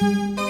Música